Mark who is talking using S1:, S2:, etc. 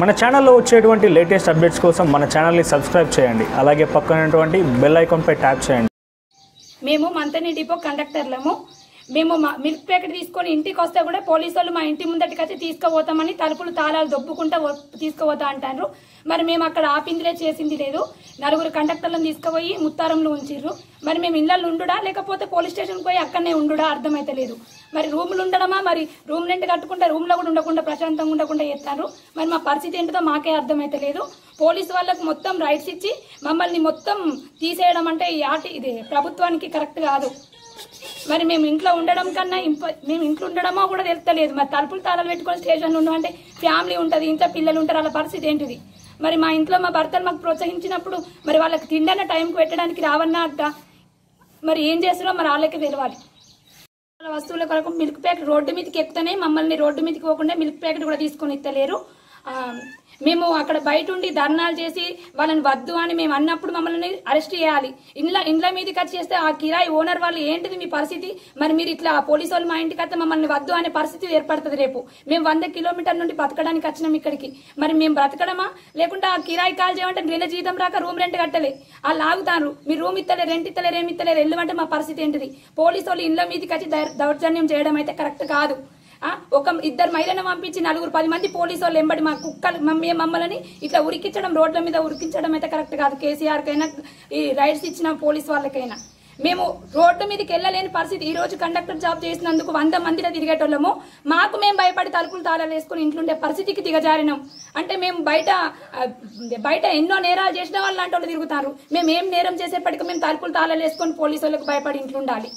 S1: మన ఛానల్లో వచ్చేటువంటి లేటెస్ట్ అప్డేట్స్ కోసం మన ఛానల్ని సబ్స్క్రైబ్ చేయండి. అలాగే పక్కనటువంటి బెల్ ఐకాన్పై ట్యాప్ చేయండి.
S2: మేము మంతని డిపో కండక్టర్లము మేము మా మిల్క్ ప్యాకెట్ తీసుకొని ఇంటికి వస్తే కూడా పోలీసు వాళ్ళు మా ఇంటి ముందటికి వచ్చి తీసుకుపోతామని తలుపులు తాళాలు దొబ్బుకుంటా వ- తీసుకుపోతా అంటారు. మరి మేము అక్కడ ఆపిందిలే చేసింది లేదు. నలుగురు కండక్టర్లను తీసుకుపోయి ముత్తారంలో ఉంచిర్రు. మరి మేము ఇళ్ళల్లో ఉండుడా? లేకపోతే పోలీస్ స్టేషన్కి పోయి అక్కడనే ఉండుడా? అర్థమైతే లేదు. మరి రూములు ఉండడమా? మరి రూమ్ రెంట్ కట్టుకుంటే రూమ్లో కూడా ఉండకుండా ప్రశాంతంగా ఉండకుండా చేస్తారు మరి మా పరిస్థితి ఏంటిదో మాకే అర్థమైతే లేదు. పోలీసు వాళ్ళకు మొత్తం రైట్స్ ఇచ్చి మమ్మల్ని మొత్తం తీసేయడం అంటే ఈ ఆటి ఇది ప్రభుత్వానికి కరెక్ట్ కాదు. మరి మేము ఇంట్లో ఉండడం కన్నా ఇంప- మేము ఇంట్లో ఉండడమో కూడా తెలుస్తలేదు మరి తలుపులు తాళాలు పెట్టుకొని స్టేషన్లో ఉన్నాం అంటే ఫ్యామిలీ ఉంటుంది ఇంట్లో పిల్లలు ఉంటారు వాళ్ళ పరిస్థితి ఏంటిది? మరి మా ఇంట్లో మా భర్తలు మాకు ప్రోత్సహించినప్పుడు మరి వాళ్ళకి తిండన్న టైంకి పెట్టడానికి రావన్నా అడ్డ మరి ఏం చేస్తారో మరి వాళ్ళకి తెలవాలి వాళ్ళ వస్తువుల కొరకు మిల్క్ ప్యాకెట్ రోడ్డు మీదకి ఎక్కుతనే మమ్మల్ని రోడ్డు మీదకి పోకుండా మిల్క్ ప్యాకెట్ కూడా తీసుకొని ఇస్తలేరు. మేము అక్కడ బయట ఉండి ధర్నాలు చేసి వాళ్ళని వద్దు అని మేము అన్నప్పుడు మమ్మల్ని అరెస్ట్ చేయాలి. ఇండ్ల ఇండ్ల మీదకి వచ్చి చేస్తే ఆ కిరాయి ఓనర్ వాళ్ళు ఏంటిది మీ పరిస్థితి? మరి మీరు ఇట్లా పోలీసు వాళ్ళు మా ఇంటికి వస్తే మమ్మల్ని వద్దు అనే పరిస్థితి ఏర్పడుతుంది రేపు. మేము వంద కిలోమీటర్ నుండి బతకడానికి వచ్చినాం ఇక్కడికి. మరి మేము బ్రతకడమా? లేకుంటే ఆ కిరాయి కాల్ చేయమంటే నెల జీతం రాక రూమ్ రెంట్ కట్టలే. వాళ్ళు ఆగుతారు. మీరు రూమ్ ఇస్తలే రెంట్ ఇస్తలేరు ఏమి ఇస్తలేరు వెళ్ళమంటే మా పరిస్థితి ఏంటిది? పోలీసు వాళ్ళు ఇండ్ల మీదకి వచ్చి దౌర్జన్యం చేయడం అయితే కరెక్ట్ కాదు. ఒక ఇద్దరు మహిళను పంపించి నలుగురు పది మంది పోలీసు వాళ్ళు ఎంబడి మా కుక్కలు మమ్మీ మమ్మల్ని ఇట్లా ఉరికించడం రోడ్ల మీద ఉరికించడం అయితే కరెక్ట్ కాదు. కేసీఆర్కైనా ఈ రైట్స్ ఇచ్చిన పోలీస్ వాళ్ళకైనా. మేము రోడ్డు మీదకి వెళ్ళలేని పరిస్థితి. ఈ రోజు కండక్టర్ జాబ్ చేసినందుకు వంద మందిలో తిరిగేటోళ్ళము. మాకు మేము భయపడి తలుపులు తాళాలు వేసుకుని ఇంట్లోండే పరిస్థితికి దిగజారినాం. అంటే మేము బయట బయట ఎన్నో నేరాలు చేసిన వాళ్ళు లాంటి వాళ్ళు తిరుగుతారు. మేము ఏం నేరం చేసేప్పటికీ మేము తలుపులు తాళాలు వేసుకొని పోలీసు వాళ్ళకి భయపడి ఇంట్లో ఉండాలి